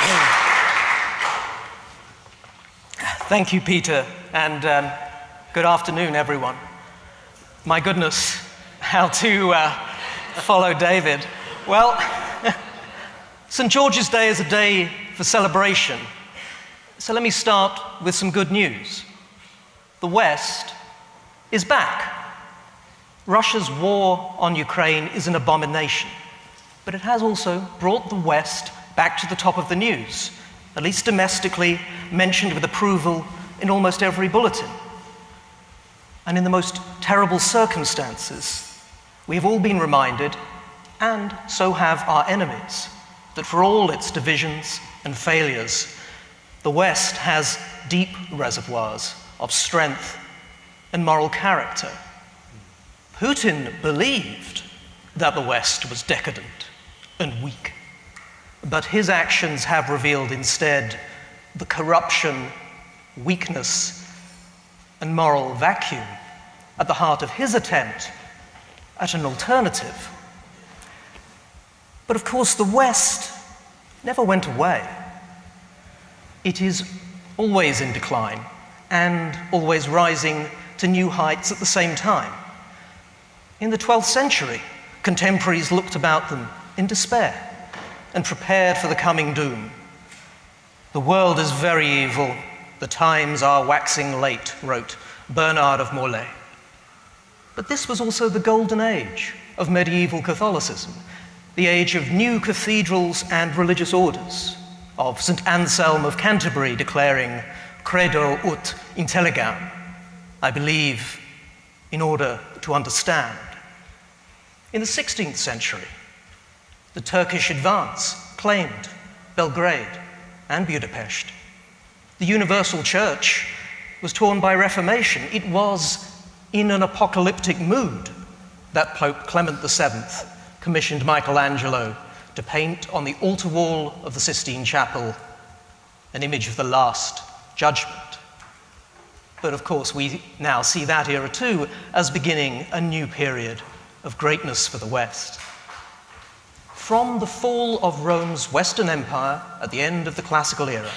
Thank you, Peter, and um, good afternoon, everyone. My goodness, how to uh, follow David. Well, St. George's Day is a day for celebration. So let me start with some good news. The West is back. Russia's war on Ukraine is an abomination, but it has also brought the West back to the top of the news at least domestically, mentioned with approval in almost every bulletin. And in the most terrible circumstances, we have all been reminded, and so have our enemies, that for all its divisions and failures, the West has deep reservoirs of strength and moral character. Putin believed that the West was decadent and weak. But his actions have revealed instead the corruption, weakness, and moral vacuum at the heart of his attempt at an alternative. But of course, the West never went away. It is always in decline and always rising to new heights at the same time. In the 12th century, contemporaries looked about them in despair and prepared for the coming doom. The world is very evil, the times are waxing late, wrote Bernard of Morlaix. But this was also the golden age of medieval Catholicism, the age of new cathedrals and religious orders, of St. Anselm of Canterbury declaring, Credo ut intelligam, I believe in order to understand. In the 16th century, the Turkish advance claimed Belgrade and Budapest. The Universal Church was torn by Reformation. It was in an apocalyptic mood that Pope Clement VII commissioned Michelangelo to paint on the altar wall of the Sistine Chapel an image of the Last Judgment. But of course, we now see that era too as beginning a new period of greatness for the West from the fall of Rome's Western Empire at the end of the classical era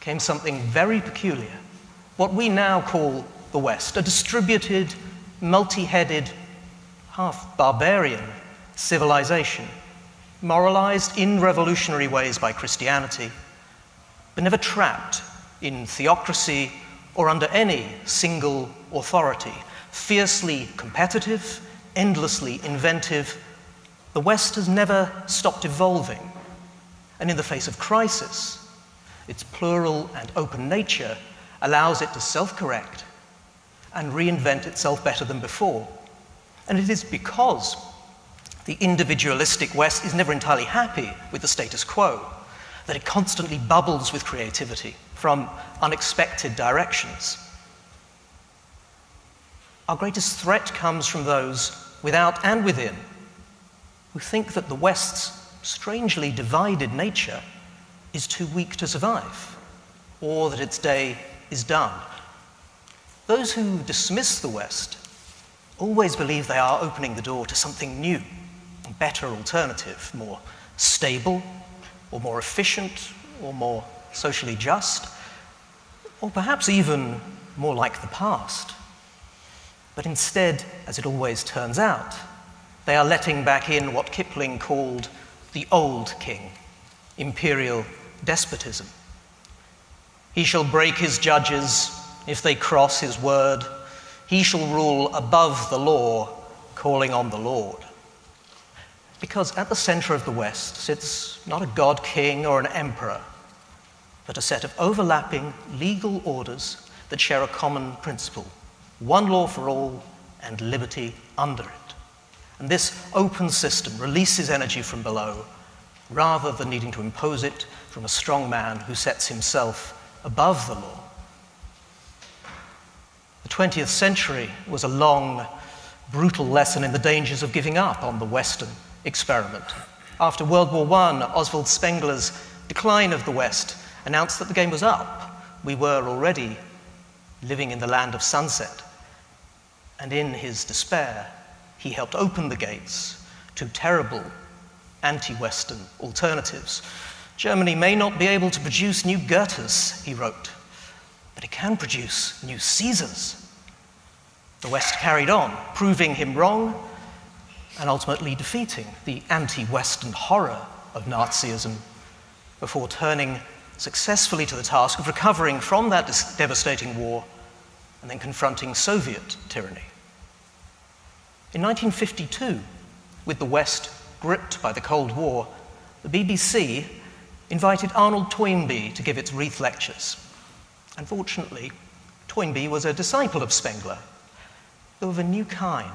came something very peculiar, what we now call the West, a distributed, multi headed, half barbarian civilization, moralized in revolutionary ways by Christianity, but never trapped in theocracy or under any single authority, fiercely competitive, endlessly inventive, the West has never stopped evolving, and in the face of crisis, its plural and open nature allows it to self correct and reinvent itself better than before. And it is because the individualistic West is never entirely happy with the status quo that it constantly bubbles with creativity from unexpected directions. Our greatest threat comes from those without and within who think that the West's strangely divided nature is too weak to survive, or that its day is done. Those who dismiss the West always believe they are opening the door to something new, a better alternative, more stable, or more efficient, or more socially just, or perhaps even more like the past. But instead, as it always turns out, they are letting back in what Kipling called the old king, imperial despotism. He shall break his judges if they cross his word. He shall rule above the law, calling on the Lord. Because at the center of the West sits not a god king or an emperor, but a set of overlapping legal orders that share a common principle one law for all and liberty under it. And this open system releases energy from below rather than needing to impose it from a strong man who sets himself above the law. The 20th century was a long, brutal lesson in the dangers of giving up on the Western experiment. After World War I, Oswald Spengler's Decline of the West announced that the game was up. We were already living in the land of sunset. And in his despair, he helped open the gates to terrible anti Western alternatives, Germany may not be able to produce new Goethes, he wrote, but it can produce new Caesars. The West carried on, proving him wrong and ultimately defeating the anti Western horror of Nazism before turning successfully to the task of recovering from that devastating war and then confronting Soviet tyranny. In 1952, with the West gripped by the Cold War, the BBC invited Arnold Toynbee to give its Reith Lectures. Unfortunately, Toynbee was a disciple of Spengler, though of a new kind,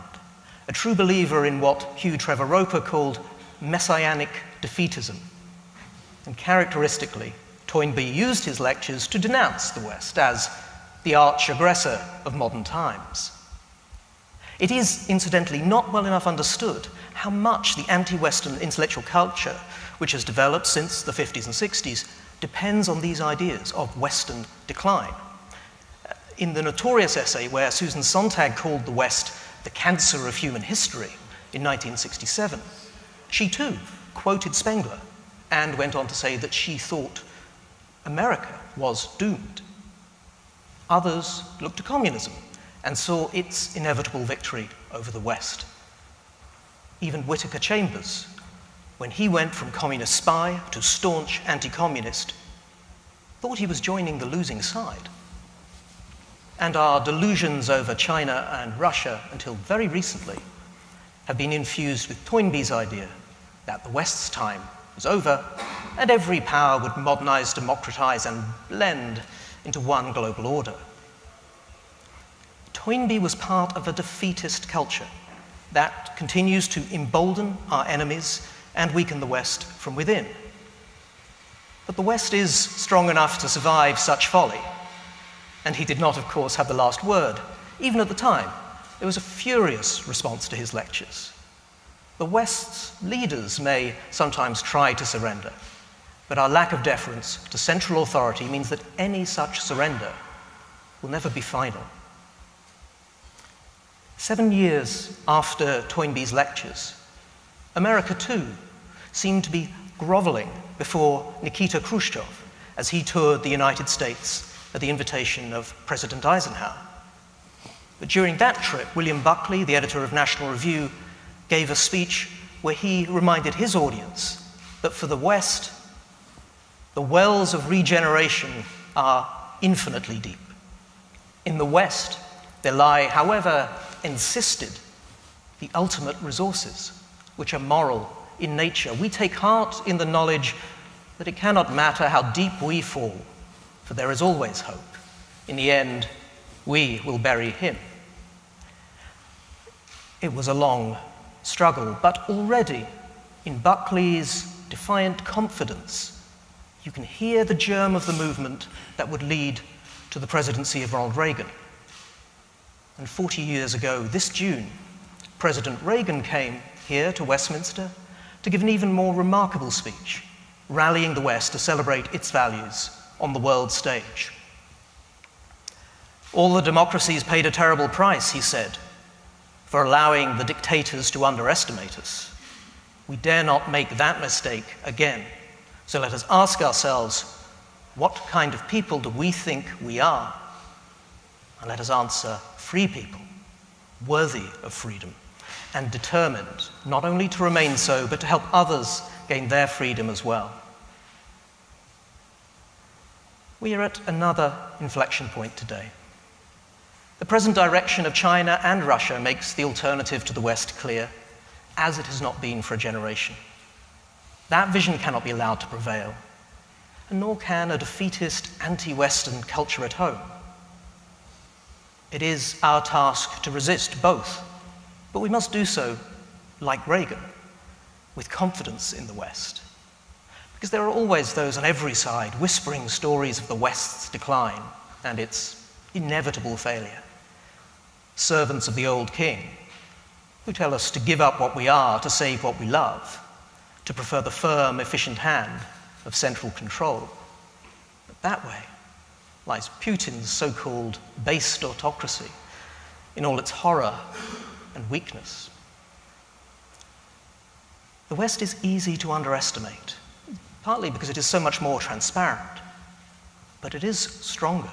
a true believer in what Hugh Trevor Roper called messianic defeatism. And characteristically, Toynbee used his lectures to denounce the West as the arch aggressor of modern times. It is, incidentally, not well enough understood how much the anti Western intellectual culture, which has developed since the 50s and 60s, depends on these ideas of Western decline. Uh, in the notorious essay where Susan Sontag called the West the cancer of human history in 1967, she too quoted Spengler and went on to say that she thought America was doomed. Others looked to communism and saw its inevitable victory over the West. Even Whittaker Chambers, when he went from communist spy to staunch anti communist, thought he was joining the losing side. And our delusions over China and Russia, until very recently, have been infused with Toynbee's idea that the West's time was over and every power would modernize, democratize, and blend into one global order. Toynbee was part of a defeatist culture that continues to embolden our enemies and weaken the West from within. But the West is strong enough to survive such folly. And he did not, of course, have the last word. Even at the time, there was a furious response to his lectures. The West's leaders may sometimes try to surrender, but our lack of deference to central authority means that any such surrender will never be final. Seven years after Toynbee's lectures, America too seemed to be groveling before Nikita Khrushchev as he toured the United States at the invitation of President Eisenhower. But during that trip, William Buckley, the editor of National Review, gave a speech where he reminded his audience that for the West, the wells of regeneration are infinitely deep. In the West, there lie, however insisted, the ultimate resources, which are moral in nature. We take heart in the knowledge that it cannot matter how deep we fall, for there is always hope. In the end, we will bury him. It was a long struggle, but already in Buckley's defiant confidence, you can hear the germ of the movement that would lead to the presidency of Ronald Reagan. And 40 years ago, this June, President Reagan came here to Westminster to give an even more remarkable speech, rallying the West to celebrate its values on the world stage. All the democracies paid a terrible price, he said, for allowing the dictators to underestimate us. We dare not make that mistake again. So let us ask ourselves what kind of people do we think we are? And let us answer free people, worthy of freedom, and determined not only to remain so, but to help others gain their freedom as well. We are at another inflection point today. The present direction of China and Russia makes the alternative to the West clear, as it has not been for a generation. That vision cannot be allowed to prevail, and nor can a defeatist anti Western culture at home. It is our task to resist both, but we must do so, like Reagan, with confidence in the West. Because there are always those on every side whispering stories of the West's decline and its inevitable failure servants of the old king, who tell us to give up what we are to save what we love, to prefer the firm, efficient hand of central control. But that way lies Putin's so called base autocracy in all its horror and weakness. The West is easy to underestimate, partly because it is so much more transparent, but it is stronger.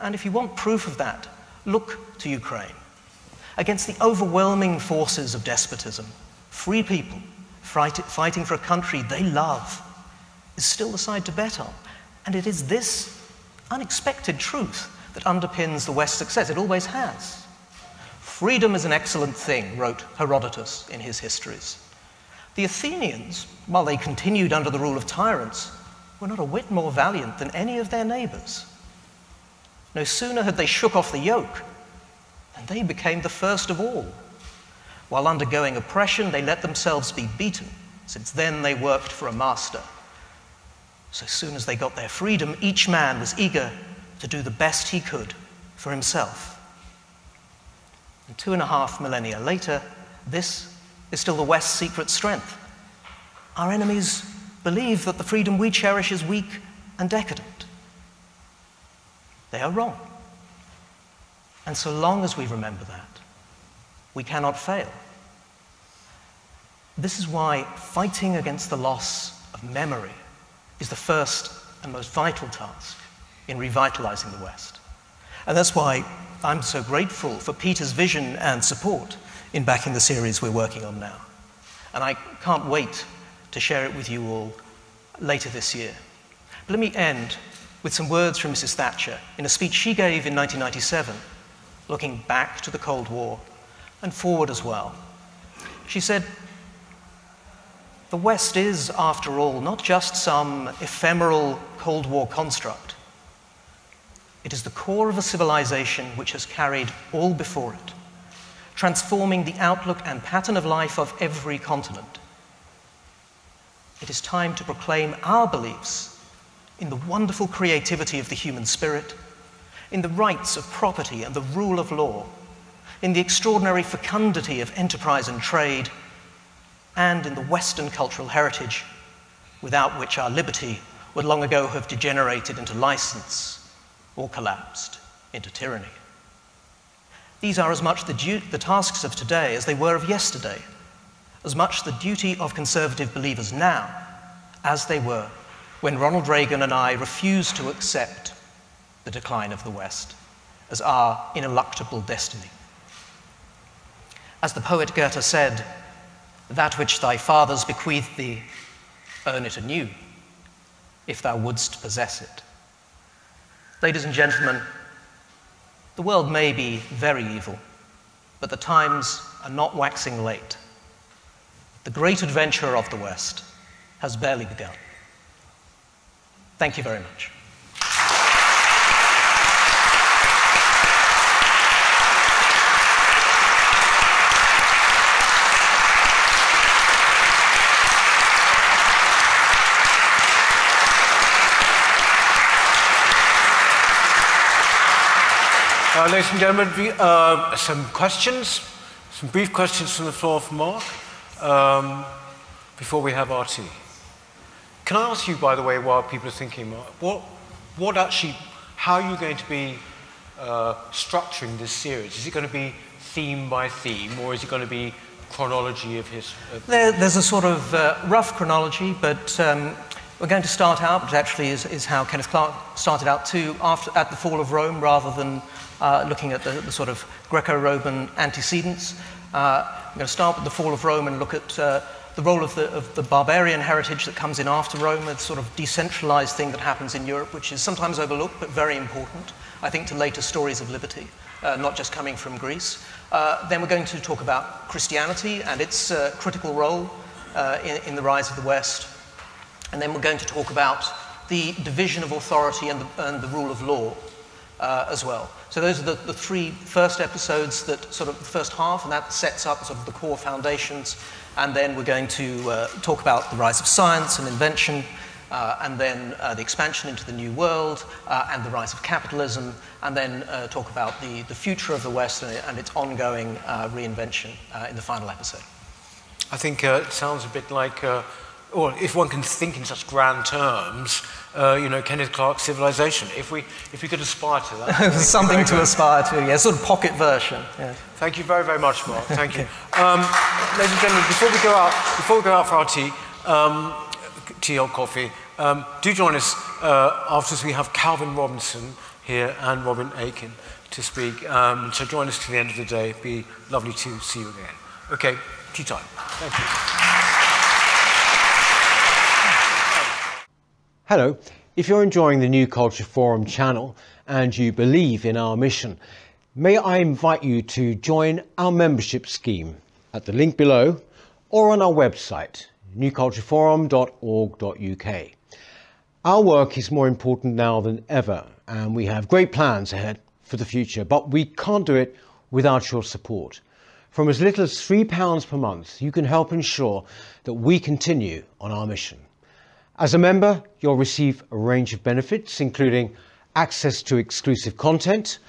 And if you want proof of that, look to Ukraine. Against the overwhelming forces of despotism, free people fighting for a country they love is still the side to bet on. And it is this unexpected truth that underpins the West's success. It always has. Freedom is an excellent thing, wrote Herodotus in his histories. The Athenians, while they continued under the rule of tyrants, were not a whit more valiant than any of their neighbors. No sooner had they shook off the yoke than they became the first of all. While undergoing oppression, they let themselves be beaten, since then they worked for a master. So soon as they got their freedom, each man was eager to do the best he could for himself. And two and a half millennia later, this is still the West's secret strength. Our enemies believe that the freedom we cherish is weak and decadent. They are wrong. And so long as we remember that, we cannot fail. This is why fighting against the loss of memory is the first and most vital task in revitalizing the West. And that's why I'm so grateful for Peter's vision and support in backing the series we're working on now. And I can't wait to share it with you all later this year. But let me end with some words from Mrs. Thatcher in a speech she gave in 1997, looking back to the Cold War and forward as well. She said, The West is, after all, not just some ephemeral Cold War construct. It is the core of a civilization which has carried all before it, transforming the outlook and pattern of life of every continent. It is time to proclaim our beliefs in the wonderful creativity of the human spirit, in the rights of property and the rule of law, in the extraordinary fecundity of enterprise and trade, and in the Western cultural heritage, without which our liberty would long ago have degenerated into license or collapsed into tyranny. These are as much the, the tasks of today as they were of yesterday, as much the duty of conservative believers now as they were when Ronald Reagan and I refused to accept the decline of the West as our ineluctable destiny. As the poet Goethe said, that which thy fathers bequeathed thee, earn it anew, if thou wouldst possess it. Ladies and gentlemen, the world may be very evil, but the times are not waxing late. The great adventure of the West has barely begun. Thank you very much. Uh, ladies and gentlemen, we, uh, some questions, some brief questions from the floor for Marc um, before we have our tea. Can I ask you, by the way, while people are thinking, Marc, what, what actually, how are you going to be uh, structuring this series? Is it going to be theme by theme, or is it going to be chronology of his? There, there's a sort of uh, rough chronology, but um, we're going to start out, which actually is, is, how Kenneth Clark started out too, after, at the fall of Rome, rather than uh, looking at the, the, sort of Greco-Roman antecedents. Uh, I'm going to start with the fall of Rome and look at uh, the role of the, of the, barbarian heritage that comes in after Rome, the sort of decentralized thing that happens in Europe, which is sometimes overlooked but very important, I think, to later stories of liberty, uh, not just coming from Greece. Uh, then we're going to talk about Christianity and its uh, critical role in, in the rise of the West. And then we're going to talk about the division of authority and the, and the rule of law uh, as well. So those are the, the, three first episodes that sort of the first half, and that sets up sort of the core foundations. And then we're going to uh, talk about the rise of science and invention, uh, and then uh, the expansion into the New World, uh, and the rise of capitalism, and then uh, talk about the, the future of the West and, and its ongoing reinvention in the final episode. I think it sounds a bit like or if one can think in such grand terms, uh, you know, Kenneth Clark's Civilization. If we, if we could aspire to that. Something to aspire to, yeah, sort of pocket version. Yeah. Thank you very, very much, Marc. Thank you. Um, ladies and gentlemen, before we go out, before we go out for our tea, um, tea or coffee, um, do join us uh, after we have Calvin Robinson here and Robin Aitken to speak. Um, so join us to the end of the day. It'd be lovely to see you again. Okay, tea time. Thank you. Hello. If you're enjoying the New Culture Forum channel and you believe in our mission, may I invite you to join our membership scheme at the link below or on our website, newcultureforum.org.uk. Our work is more important now than ever, and we have great plans ahead for the future, but we can't do it without your support. From as little as £3 per month, you can help ensure that we continue on our mission. As a member, you'll receive a range of benefits, including access to exclusive content,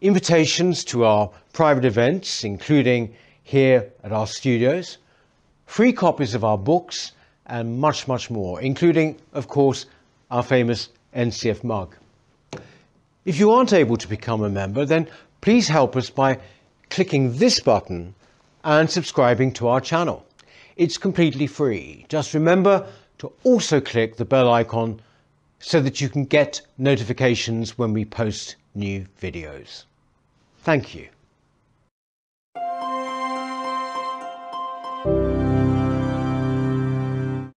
invitations to our private events, including here at our studios, free copies of our books, and much, much more, including, of course, our famous NCF mug. If you aren't able to become a member, then please help us by clicking this button and subscribing to our channel. It's completely free. Just remember to also click the bell icon so that you can get notifications when we post new videos. Thank you.